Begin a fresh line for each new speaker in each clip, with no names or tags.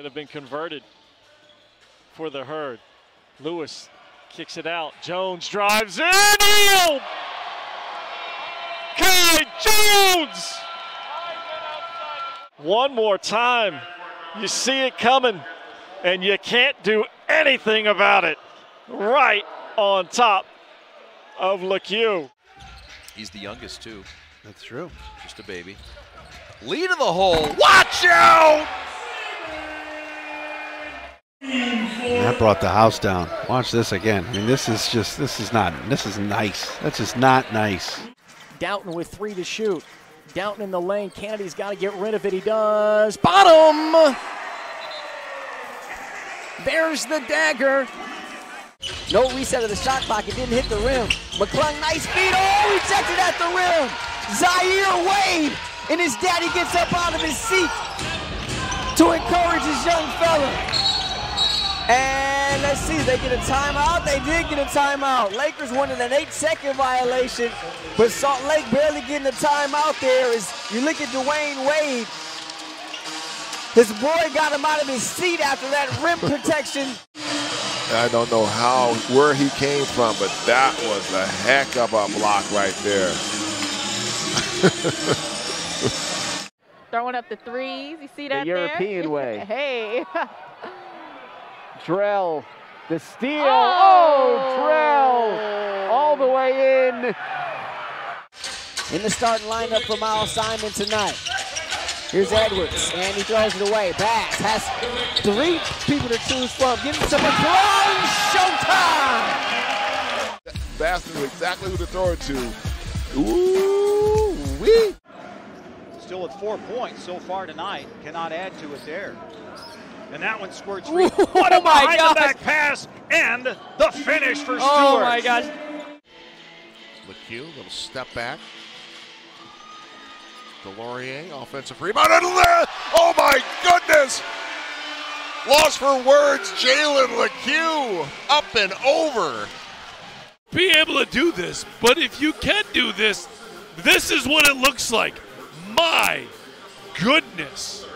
that have been converted for the herd. Lewis kicks it out. Jones drives in. Healed! Kai Jones! One more time. You see it coming, and you can't do anything about it. Right on top of Lecque.
He's the youngest, too.
That's true.
Just a baby. Lead of the hole. Watch out!
That brought the house down. Watch this again. I mean, this is just, this is not, this is nice. That's just not nice.
Downton with three to shoot. Downton in the lane. Kennedy's got to get rid of it. He does. Bottom! There's the dagger.
No reset of the shot clock. It didn't hit the rim. McClung, nice feed. Oh, rejected at the rim. Zaire Wade. And his daddy gets up out of his seat to encourage his young fella. And let's see, they get a timeout. They did get a timeout. Lakers wanted an eight second violation, but Salt Lake barely getting a timeout there. Is you look at Dwyane Wade. His boy got him out of his seat after that rim protection.
I don't know how, where he came from, but that was a heck of a block right there.
Throwing up the threes. You see that
the European
there?
way.
hey.
Drell, the steal. Oh,
Oh!
Drell, all the way in.
In the starting lineup for Miles Simon tonight. Here's Edwards, and he throws it away. Bass has three people to choose from. Give him some McClung. Showtime!
Bass knew exactly who to throw it to. Ooh, wee.
Still with four points so far tonight. Cannot add to it there. And that one squirts free. Oh what a
Oh my
behind
gosh.
the back pass and the finish for oh Stewart.
Oh my gosh.
Lecque, little step back. Delorier, offensive rebound. And there- oh my goodness! Lost for words, Jalen Lecque up and over.
be able to do this, but if you can do this, this is what it looks like. My goodness.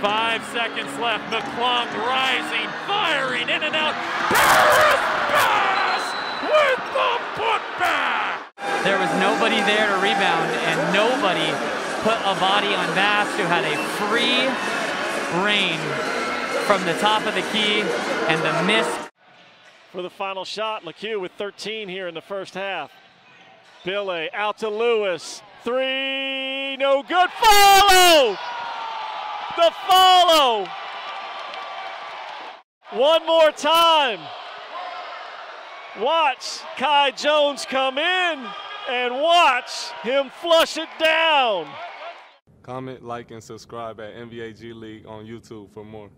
Five seconds left. McClung rising, firing in and out. Paris Bass with the putback.
There was nobody there to rebound, and nobody put a body on Bass who had a free reign from the top of the key and the miss
For the final shot, Lecque with 13 here in the first half. Billy out to Lewis. Three, no good. Follow! The follow! One more time. Watch Kai Jones come in and watch him flush it down.
Comment, like, and subscribe at NBA G League on YouTube for more.